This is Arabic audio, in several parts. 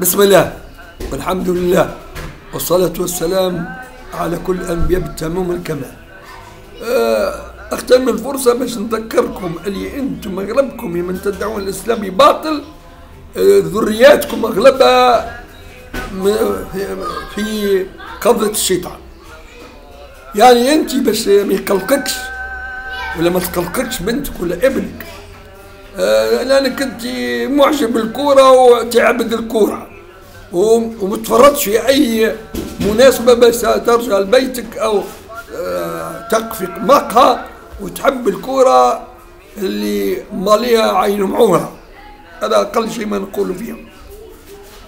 بسم الله والحمد لله والصلاة والسلام على كل الأنبياء بالتمام والكمال. آه، أختم الفرصة باش نذكركم اللي أنتم أغلبكم من تدعون الإسلام باطل آه، ذرياتكم أغلبها في قبضة الشيطان. يعني أنت باش ما يقلقكش ولا ما تقلقكش بنتك ولا ابنك. آه، لأنك أنت معجب بالكورة وتعبد الكورة. وم- وما تفرطش في أي مناسبة بس ترجع لبيتك أو آه، تقفي مقهى وتحب الكورة اللي ماليها عين معوها هذا أقل شيء ما نقول فيهم.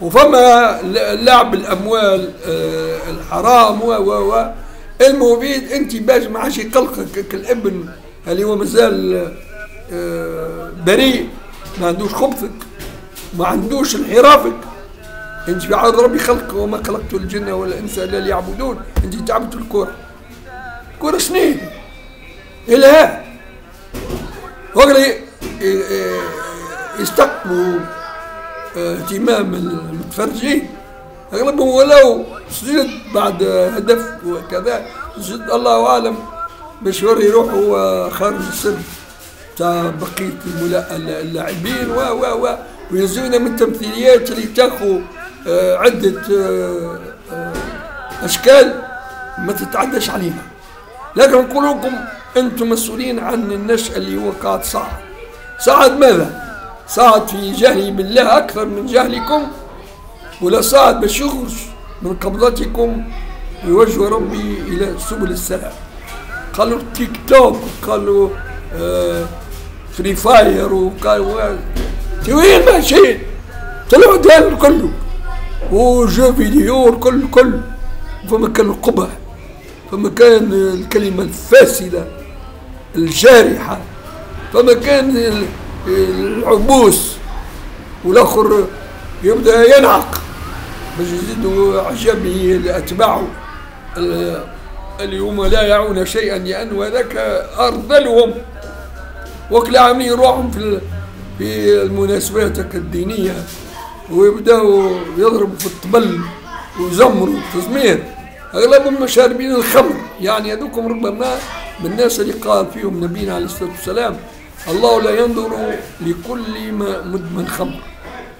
وفما لعب الأموال آه، الحرام و و و المفيد أنت باش ما عادش يقلقك الابن اللي هو مازال بريء ما عندوش خبثك ما عندوش انحرافك. انت في عرض ربي خلق وما خلقت الجن والإنس إلا ليعبدون. انت تعبد الكرة. الكرة سنين إلها. وقال يستقبلوا آه، اهتمام المتفرجين. أغلبهم ولو سجد بعد هدف وكذا. سجد الله أعلم باش يوري روحه هو خارج السن تاع بقيه اللاعبين و و و ويزونا من التمثيليات اللي تاخذ آه، عدة آه، آه، أشكال ما تتعداش علينا لكن نقول لكم أنتم مسؤولين عن النشأة اللي هو قاعد صعد ماذا؟ صعد في جهله بالله أكثر من جهلكم ولا صعد باش يخرج من قبضتكم ويوجه ربي إلى سبل السلام. قالوا تيك توك وقالوا آه فري فاير وقالوا وين ماشيين طلعوا دال كله. وجو فيديو الكل كل. فما كان القبح فما كان الكلمة الفاسدة. الجارحة. فما كان ال- العبوس. والآخر يبدأ ينعق. باش يزيدوا عجبه لأتباعه ال- اللي هم لا يعون شيئا لأن هذاك أرذلهم. وكل عاملين روحهم في في المناسبات الدينية ويبدأوا يضربوا في الطبل ويزمروا تزمير أغلبهم شاربين الخمر. يعني هذوكم ربما من الناس اللي قال فيهم نبينا عليه الصلاة والسلام الله لا ينظر لكل ما مدمن خمر.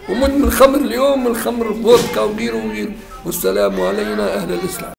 ومدمن خمر اليوم الخمر فودكا وغيره وغيره. والسلام علينا أهل الإسلام.